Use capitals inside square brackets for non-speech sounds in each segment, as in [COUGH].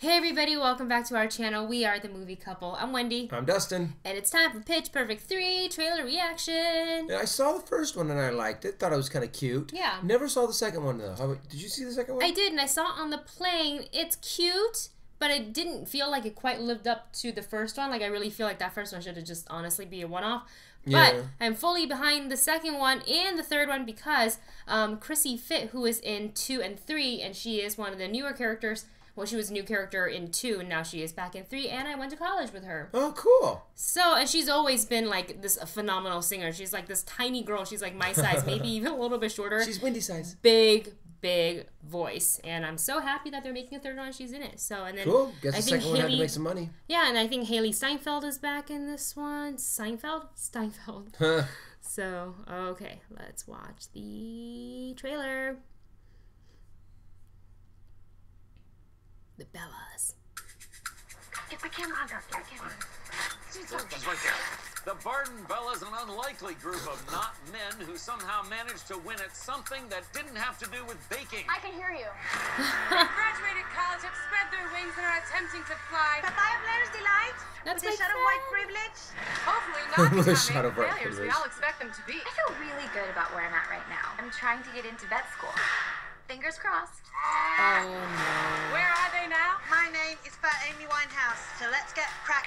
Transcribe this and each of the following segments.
Hey everybody, welcome back to our channel. We are the movie couple. I'm Wendy. I'm Dustin. And it's time for Pitch Perfect 3 trailer reaction. And I saw the first one and I liked it. Thought it was kind of cute. Yeah. Never saw the second one though. How, did you see the second one? I did, and I saw it on the plane. It's cute, but it didn't feel like it quite lived up to the first one. Like I really feel like that first one should have just honestly be a one-off. Yeah. But I'm fully behind the second one and the third one because um, Chrissie Fit, who is in two and three, and she is one of the newer characters. Well, she was a new character in two, and now she is back in three. And I went to college with her. Oh, cool. So, and she's always been like this phenomenal singer. She's like this tiny girl. She's like my size, [LAUGHS] maybe even a little bit shorter. She's Wendy size. big, big voice, and I'm so happy that they're making a third one. She's in it. So, and then Cool. Guess I the think second one had to Hailee- make some money. yeah, and I think Hailee Steinfeld is back in this one. Seinfeld, Steinfeld. Huh. So, okay, let's watch the trailer. The Bellas. Get the camera on, Dusty. The camera. She's right there. The Barden Bella's an unlikely group of not men who somehow managed to win at something that didn't have to do with baking. I can hear you. [LAUGHS] graduated college have spread their wings and are attempting to fly. Papaya Blair's delight? That's With my a shot of white privilege? Hopefully not With a becoming shot of white failures we all expect them to be. I feel really good about where I'm at right now. I'm trying to get into vet school. [SIGHS] Fingers crossed. Oh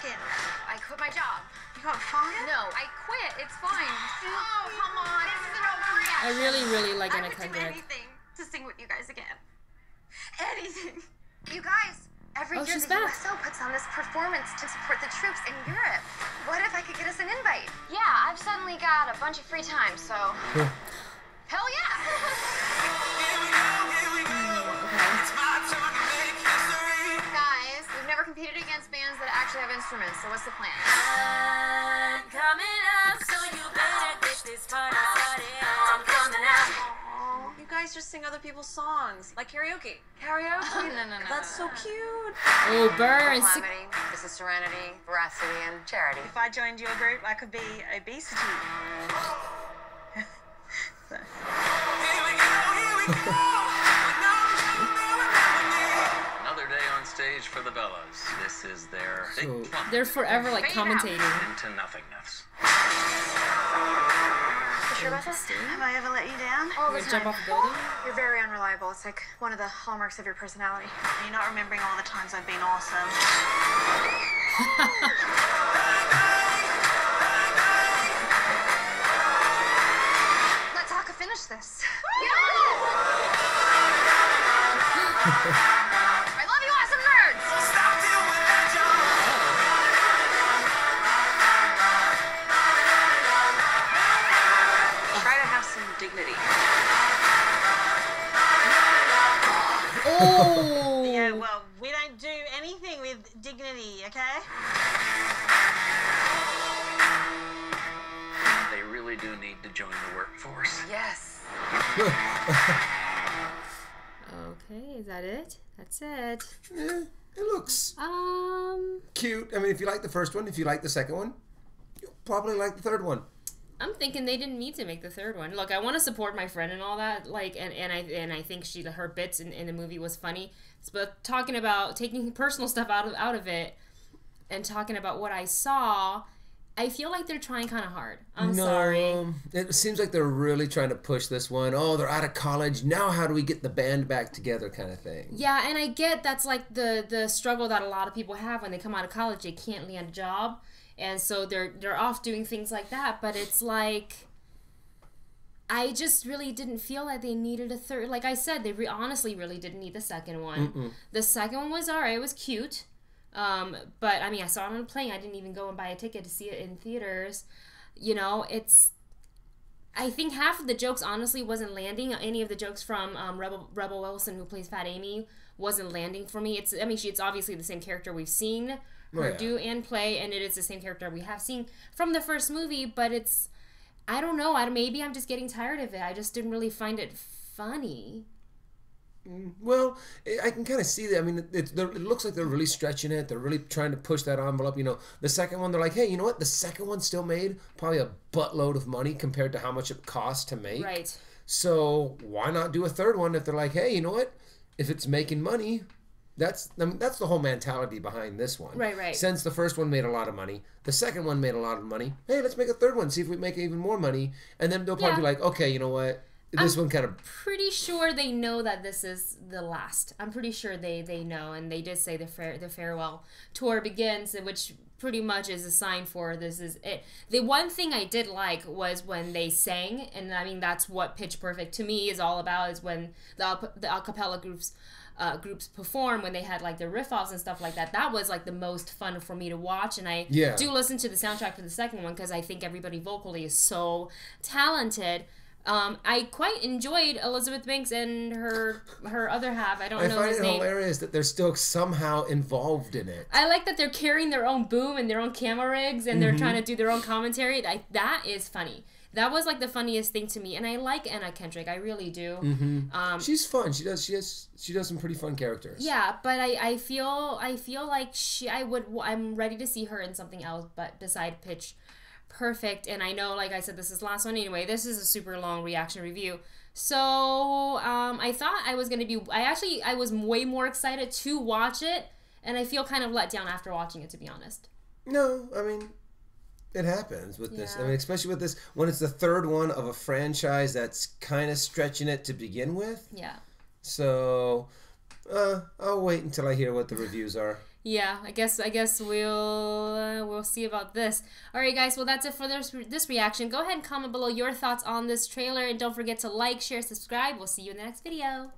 get cracking. I quit my job. You got fired? No, I quit. It's fine. Oh, come on. This isn't over yet. I really, really like Anna Kendrick. I Anna would do anything to sing with you guys again. Anything. You guys, every Oh, year the back. USO puts on this performance to support the troops in Europe. What if I could get us an invite? Yeah, I've suddenly got a bunch of free time, so. Hell yeah! [LAUGHS] actually have instruments, so what's the plan? You guys just sing other people's songs, like karaoke. Karaoke? [LAUGHS] No, no, no. That's so cute. Oh, burns. Calamity, this is serenity, veracity, and charity. If I joined your group, I could be obesity. So- Another stage for the Bellas. This is their So- They're forever like Fade out. commentating. into nothingness. You sure about this? Have I ever let you down? All You the gonna jump time. off a building? You're very unreliable. It's like one of the hallmarks of your personality. You're not remembering all the times I've been awesome. [LAUGHS] Let Taka finish this. [LAUGHS] [LAUGHS] dignity. Oh. Yeah, well, we don't do anything with dignity, okay? They really do need to join the workforce. Yes. Okay, is that it? That's it. Eh, it looks Um, cute. I mean, if you like the first one, if you like the second one, you'll probably like the third one. I'm thinking they didn't need to make the third one. Look, I want to support my friend and all that. Like, and, and I and I think she her bits in, in the movie was funny. But talking about taking personal stuff out of out of it and talking about what I saw, I feel like they're trying kind of hard. I'm sorry. It seems like they're really trying to push this one. Oh, they're out of college. Now how do we get the band back together kind of thing. Yeah, and I get that's like the the struggle that a lot of people have when they come out of college. They can't land a job, and so they're they're off doing things like that. But it's like. I just really didn't feel that they needed a third. Like I said, they re- honestly really didn't need the second one. The second one was alright. It was cute. Um, but I mean, I saw it on a plane. I didn't even go and buy a ticket to see it in theaters. You know, it's. I think half of the jokes honestly wasn't landing. Any of the jokes from um, Rebel Rebel Wilson, who plays Fat Amy, wasn't landing for me. It's. I mean, she. It's obviously the same character we've seen her Oh, yeah. do and play, and it is the same character we have seen from the first movie. But it's. I don't know. I, maybe I'm just getting tired of it. I just didn't really find it funny. Mm, well, I I can kind of see that. I mean, it, it looks like they're really stretching it. They're really trying to push that envelope. You know, the second one, they're like, hey, you know what? The second one still made probably a buttload of money compared to how much it cost to make. Right. So why not do a third one if they're like, hey, you know what? If it's making money, That's I mean, that's the whole mentality behind this one. Right, right. Since the first one made a lot of money, the second one made a lot of money. Hey, let's make a third one. See if we make even more money, and then they'll probably be like, okay, you know what? This one kind of Pretty sure they know that this is the last. I'm pretty sure they they know, and they did say the fair the farewell tour begins, which pretty much is a sign for this is it. The one thing I did like was when they sang, and I mean that's what Pitch Perfect to me is all about. Is when the the acapella groups. Uh, groups perform when they had like the riff offs and stuff like that. That was like the most fun for me to watch, and I Yeah. do listen to the soundtrack for the second one because I think everybody vocally is so talented. Um, I quite enjoyed Elizabeth Banks and her her other half. I don't I know find his it name. hilarious that they're still somehow involved in it. I like that they're carrying their own boom and their own camera rigs, and Mm-hmm. they're trying to do their own commentary. I, that is funny. That was like the funniest thing to me, and I like Anna Kendrick. I really do. Mm-hmm. She's fun. She does. She has. She does some pretty fun characters. Yeah, but I, I feel I feel like she I would I'm ready to see her in something else but beside Pitch Perfect and I know like I said this is the last one anyway. This is a super long reaction review. So, um I thought I was going to be I actually I was way more excited to watch it and I feel kind of let down after watching it to be honest. No, I mean, it happens with this. I mean, especially with this when it's the third one of a franchise that's kind of stretching it to begin with. Yeah. So, uh, I'll wait until I hear what the reviews are. Yeah, I guess I guess we'll uh, we'll see about this. All right, guys. Well, that's it for this this reaction. Go ahead and comment below your thoughts on this trailer, and don't forget to like, share, subscribe. We'll see you in the next video.